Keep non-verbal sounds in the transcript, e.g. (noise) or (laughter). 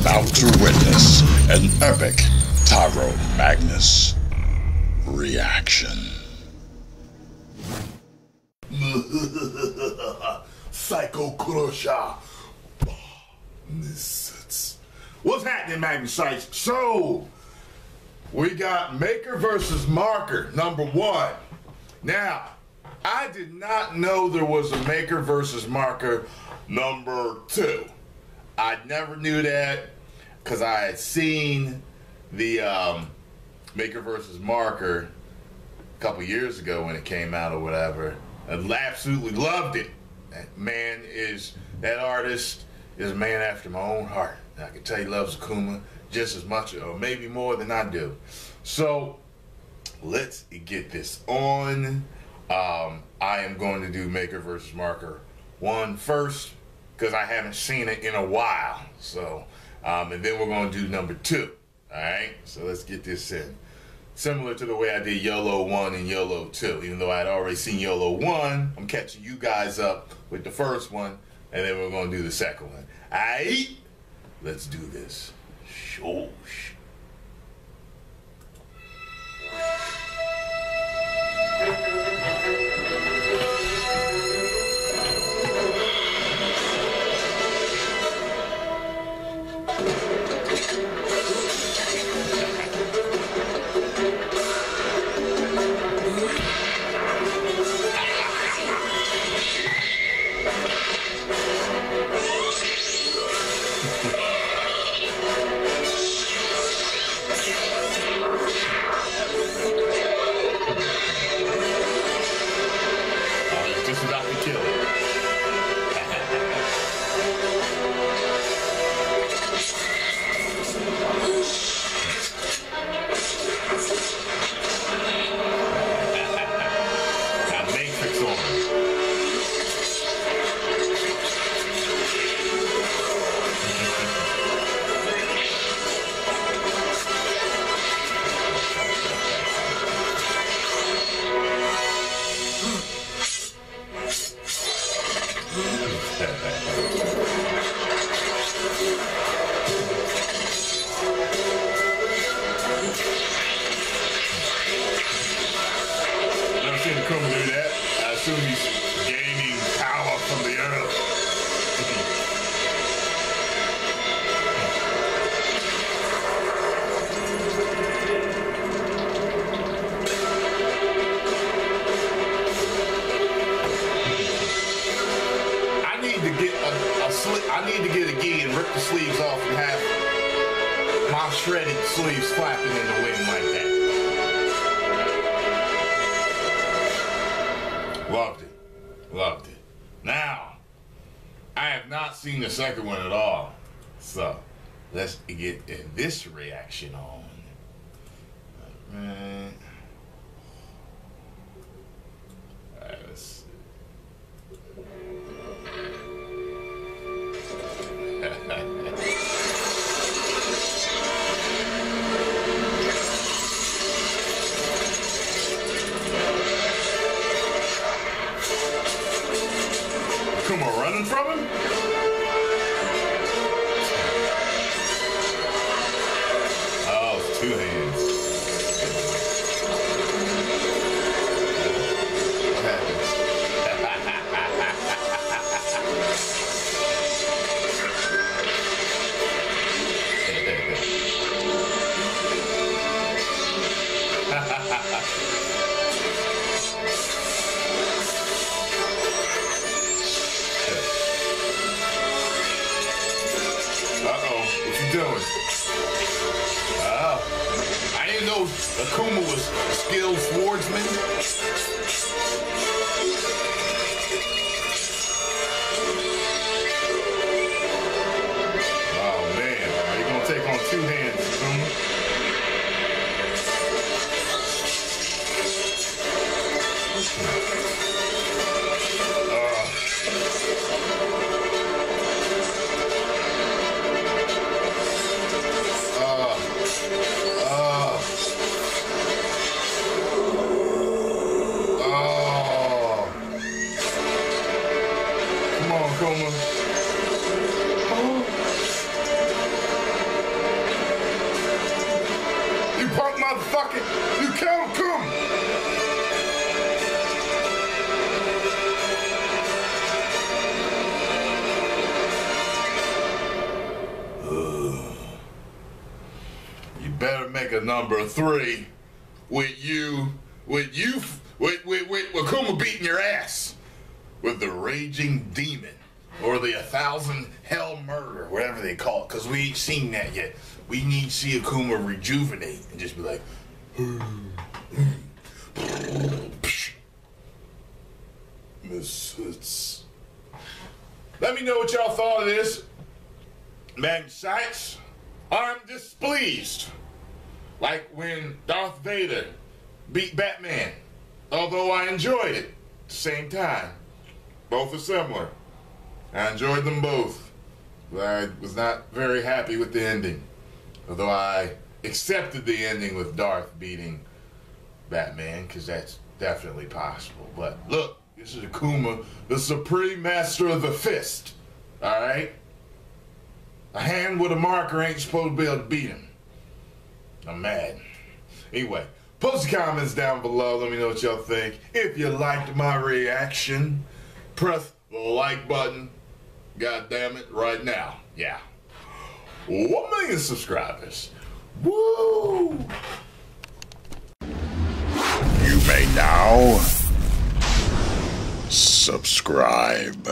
about to witness an epic Tyrone Magnus reaction. (laughs) Psycho Kurosha. What's happening, Magnus Magnusites? So, we got Maker versus Marker, number one. Now, I did not know there was a Maker versus Marker number two. I never knew that because I had seen the um, Maker versus Marker a couple years ago when it came out or whatever. I absolutely loved it. That man is that artist is a man after my own heart. I can tell he loves Akuma just as much or maybe more than I do. So let's get this on. Um, I am going to do Maker versus Marker one first because I haven't seen it in a while. So, um, and then we're going to do number two. All right, so let's get this in. Similar to the way I did YOLO 1 and YOLO 2. Even though I'd already seen YOLO 1, I'm catching you guys up with the first one, and then we're going to do the second one. All right, let's do this. Shoosh. To get a, a I need to get a gi and rip the sleeves off and have my shredded sleeves flapping in the wind like that. Loved it. Loved it. Now, I have not seen the second one at all. So, let's get this reaction on. Alright. Alright, two hands. Uh-oh, what you doing? Know Akuma was a skilled swordsman. Oh man, are you gonna take on two hands, Akuma? Oh. glaucoma. Oh. You punk motherfucker! You can't come! Uh. you better make a number three with you, with you, with, with, with, with Kuma beating your ass with the raging demon or the A Thousand Hell Murder, whatever they call it, because we ain't seen that yet. We need to see Akuma rejuvenate and just be like. Let me know what y'all thought of this. Magnusites, I'm displeased. Like when Darth Vader beat Batman. Although I enjoyed it at the same time. Both are similar. I enjoyed them both. But I was not very happy with the ending. Although I accepted the ending with Darth beating Batman, because that's definitely possible. But look, this is Akuma, the supreme master of the fist. Alright? A hand with a marker ain't supposed to be able to beat him. I'm mad. Anyway, post comments down below. Let me know what y'all think. If you liked my reaction, press the like button. God damn it, right now. Yeah. One million subscribers. Woo! You may now subscribe.